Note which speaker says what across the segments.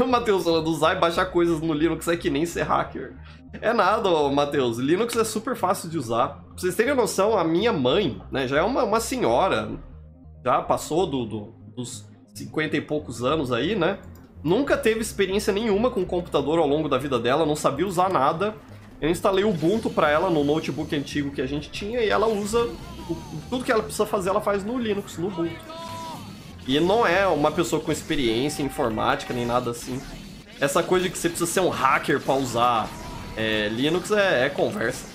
Speaker 1: Matheus falando, usar e baixar coisas no Linux é que nem ser hacker. É nada, Matheus. Linux é super fácil de usar. Pra vocês terem noção, a minha mãe, né, já é uma, uma senhora, já passou do, do, dos 50 e poucos anos aí, né? Nunca teve experiência nenhuma com computador ao longo da vida dela, não sabia usar nada. Eu instalei o Ubuntu para ela no notebook antigo que a gente tinha e ela usa tudo que ela precisa fazer, ela faz no Linux, no Ubuntu. E não é uma pessoa com experiência em informática nem nada assim. Essa coisa de que você precisa ser um hacker para usar é, Linux é, é conversa.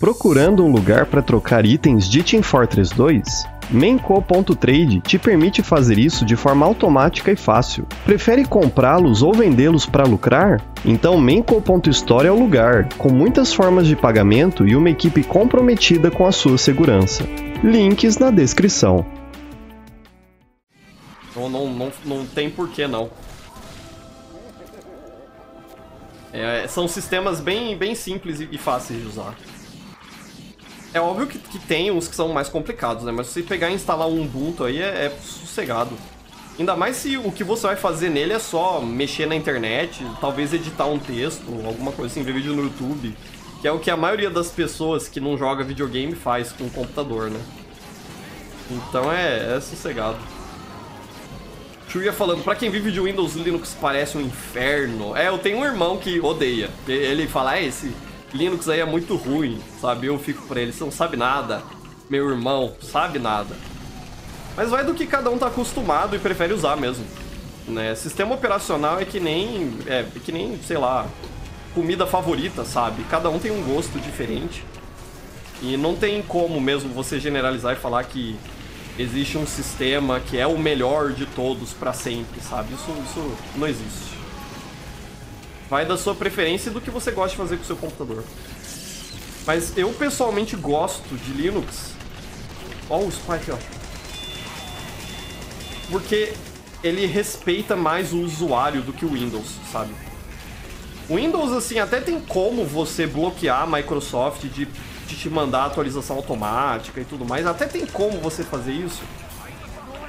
Speaker 2: Procurando um lugar para trocar itens de Team Fortress 2? Menco.trade te permite fazer isso de forma automática e fácil. Prefere comprá-los ou vendê-los para lucrar? Então Menco.store é o lugar, com muitas formas de pagamento e uma equipe comprometida com a sua segurança. Links na descrição.
Speaker 1: Não, não, não, não tem porquê não. É, são sistemas bem, bem simples e fáceis de usar. É óbvio que, que, tem uns que são mais complicados, né? Mas se pegar e instalar um Ubuntu aí é, é, sossegado. Ainda mais se o que você vai fazer nele é só mexer na internet, talvez editar um texto, alguma coisa assim, ver vídeo no YouTube. Que é o que a maioria das pessoas que não joga videogame faz com o computador, né? Então é, é sossegado. Chuya falando, pra quem vive de Windows, Linux parece um inferno. É, eu tenho um irmão que odeia. Ele fala, ah, esse Linux aí é muito ruim, sabe? Eu fico pra ele, você não sabe nada. Meu irmão, sabe nada. Mas vai do que cada um tá acostumado e prefere usar mesmo. Né? Sistema operacional é que nem, é, é que nem, sei lá, comida favorita, sabe? Cada um tem um gosto diferente. E não tem como mesmo você generalizar e falar que existe um sistema que é o melhor de todos para sempre, sabe? Isso, isso não existe. Vai da sua preferência e do que você gosta de fazer com o seu computador. Mas eu pessoalmente gosto de Linux. Ó o Spike, ó. Porque ele respeita mais o usuário do que o Windows, sabe? O Windows, assim, até tem como você bloquear a Microsoft de de te mandar atualização automática e tudo mais. Até tem como você fazer isso.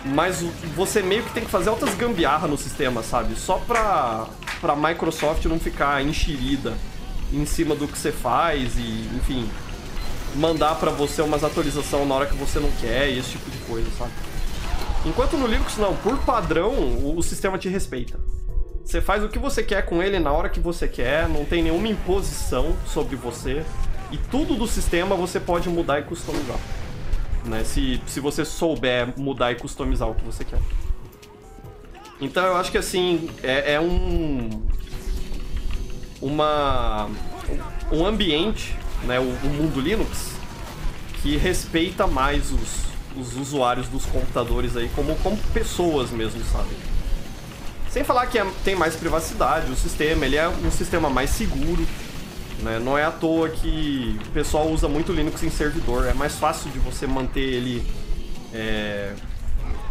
Speaker 1: Mas você meio que tem que fazer outras gambiarra no sistema, sabe? Só pra, pra Microsoft não ficar enxerida em cima do que você faz e, enfim, mandar pra você umas atualização na hora que você não quer e esse tipo de coisa, sabe? Enquanto no Linux, não. Por padrão, o sistema te respeita. Você faz o que você quer com ele na hora que você quer, não tem nenhuma imposição sobre você. E tudo do sistema você pode mudar e customizar. Né? Se, se você souber mudar e customizar o que você quer. Então eu acho que assim, é, é um. Uma. Um ambiente, né? O, o, mundo Linux, que respeita mais os, os usuários dos computadores aí como, como pessoas mesmo, sabe? Sem falar que é, tem mais privacidade, o sistema, ele é um sistema mais seguro. Né? Não é à toa que o pessoal usa muito Linux em servidor. É mais fácil de você manter ele é,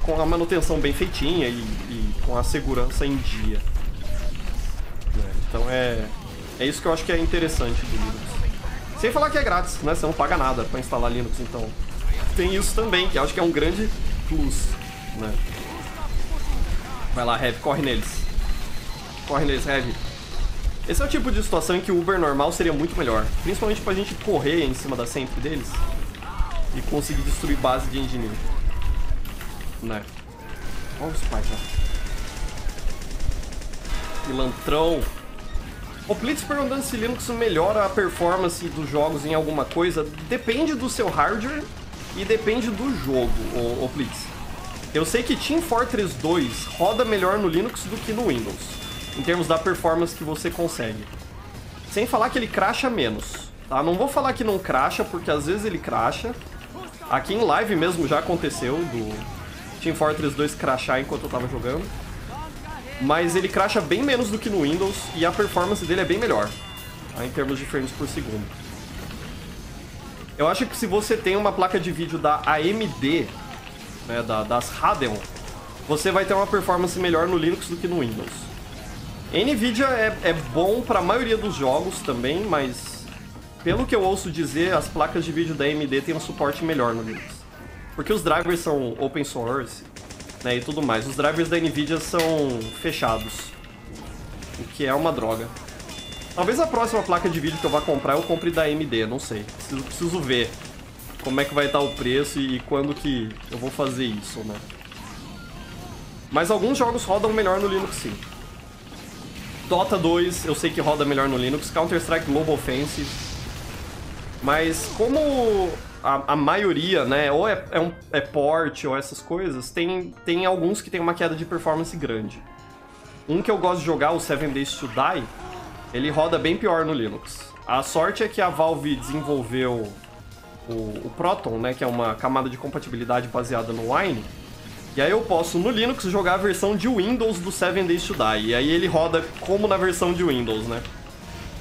Speaker 1: com a manutenção bem feitinha e, e, com a segurança em dia. Né? Então é, é isso que eu acho que é interessante do Linux. Sem falar que é grátis, né? Você não paga nada para instalar Linux, então tem isso também, que eu acho que é um grande plus, né? Vai lá, Heavy, corre neles. Corre neles, Heavy. Esse é o tipo de situação em que o Uber normal seria muito melhor. Principalmente pra gente correr em cima da sempre deles. E conseguir destruir base de engineer. Né? Olha os pais, Pilantrão. O Blitz perguntando se Linux melhora a performance dos jogos em alguma coisa. Depende do seu hardware e depende do jogo, o, o Blitz. Eu sei que Team Fortress 2 roda melhor no Linux do que no Windows em termos da performance que você consegue. Sem falar que ele cracha menos, tá? Não vou falar que não cracha, porque às vezes ele cracha. Aqui em live mesmo já aconteceu do Team Fortress 2 crashar enquanto eu tava jogando. Mas ele cracha bem menos do que no Windows e a performance dele é bem melhor, tá? em termos de frames por segundo. Eu acho que se você tem uma placa de vídeo da AMD, né, da, das Radeon, você vai ter uma performance melhor no Linux do que no Windows. NVIDIA é, é bom para a maioria dos jogos também, mas pelo que eu ouço dizer, as placas de vídeo da AMD têm um suporte melhor no Linux. Porque os drivers são open source né, e tudo mais. Os drivers da NVIDIA são fechados. o que é uma droga. Talvez a próxima placa de vídeo que eu vá comprar eu compre da AMD, não sei. Preciso, preciso ver como é que vai estar o preço e quando que eu vou fazer isso, né? Mas alguns jogos rodam melhor no Linux sim. Dota 2 eu sei que roda melhor no Linux, Counter-Strike Global Offensive. Mas como a, a maioria, né, ou é, é, um, é port ou essas coisas, tem, tem alguns que tem uma queda de performance grande. Um que eu gosto de jogar, o Seven Days to Die, ele roda bem pior no Linux. A sorte é que a Valve desenvolveu o, o Proton, né, que é uma camada de compatibilidade baseada no Wine, e aí eu posso, no Linux, jogar a versão de Windows do Seven Days to Die. E aí ele roda como na versão de Windows, né?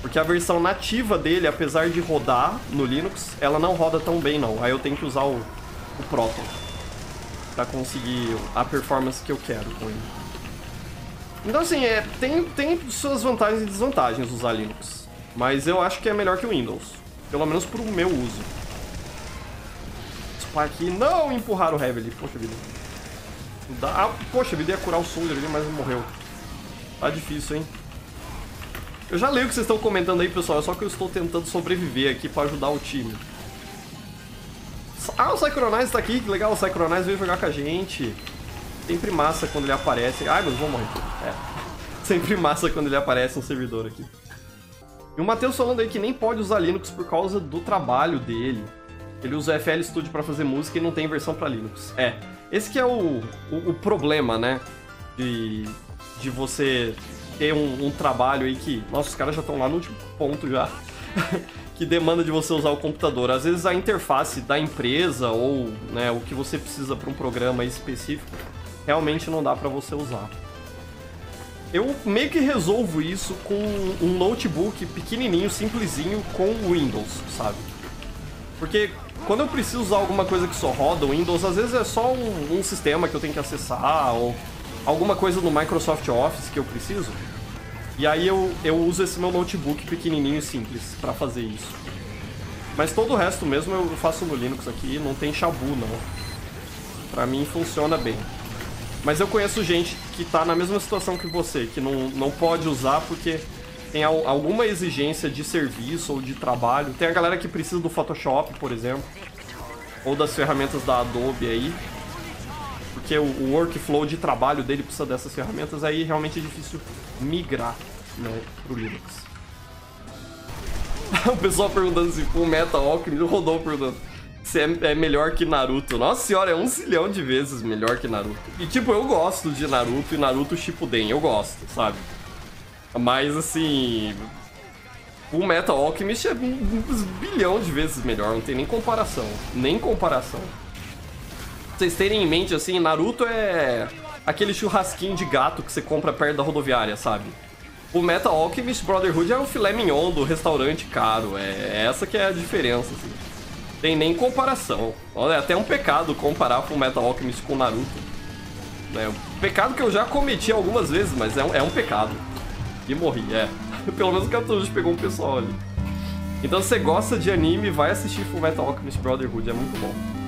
Speaker 1: Porque a versão nativa dele, apesar de rodar no Linux, ela não roda tão bem não. Aí eu tenho que usar o, o Proton para conseguir a performance que eu quero com ele. Então assim, é, tem, tem suas vantagens e desvantagens usar Linux. Mas eu acho que é melhor que o Windows. Pelo menos pro meu uso. Aqui não empurrar o Heavily. Poxa vida. Ah, poxa vida, ia curar o Soldier ali, mas morreu. Tá difícil, hein? Eu já leio o que vocês estão comentando aí, pessoal. É só que eu estou tentando sobreviver aqui para ajudar o time. Ah, o Psychronise tá aqui. Que legal, o Psychronise veio jogar com a gente. Sempre massa quando ele aparece. Ai, mas vou morrer. É. Sempre massa quando ele aparece no servidor aqui. E o Matheus falando aí que nem pode usar Linux por causa do trabalho dele. Ele usa FL Studio para fazer música e não tem versão para Linux. É, esse que é o, o, o problema, né? De, de você ter um, um trabalho aí que. Nossa, os caras já estão lá no último ponto já. que demanda de você usar o computador. Às vezes a interface da empresa ou né, o que você precisa para um programa específico realmente não dá para você usar. Eu meio que resolvo isso com um notebook pequenininho, simplesinho, com Windows, sabe? Porque quando eu preciso usar alguma coisa que só roda o Windows, às vezes é só um, um sistema que eu tenho que acessar ou alguma coisa no Microsoft Office que eu preciso. E aí eu, eu uso esse meu notebook pequenininho e simples para fazer isso. Mas todo o resto mesmo eu faço no Linux aqui, não tem chabu não. Pra mim funciona bem. Mas eu conheço gente que tá na mesma situação que você, que não, não pode usar porque tem alguma exigência de serviço ou de trabalho. Tem a galera que precisa do Photoshop, por exemplo, ou das ferramentas da Adobe aí, porque o, o, workflow de trabalho dele precisa dessas ferramentas, aí realmente é difícil migrar né, pro Linux. o pessoal perguntando se o Metal Alchemy, rodou perguntando se é, é, melhor que Naruto. Nossa senhora, é um zilhão de vezes melhor que Naruto. E tipo, eu gosto de Naruto e Naruto Shippuden, eu gosto, sabe? Mas assim, o Metal Alchemist é um bilhão de vezes melhor, não tem nem comparação. Nem comparação vocês terem em mente, assim, Naruto é aquele churrasquinho de gato que você compra perto da rodoviária, sabe? O Metal Alchemist Brotherhood é o filé mignon do restaurante caro. É essa que é a diferença, assim. Tem nem comparação. Olha, é até um pecado comparar o Metal Alchemist com Naruto. É um pecado que eu já cometi algumas vezes, mas é um, é um pecado. Morri, é. Pelo menos o Capitão pegou um pessoal ali. Então se você gosta de anime, vai assistir Full Metal Alchemist Brotherhood, é muito bom.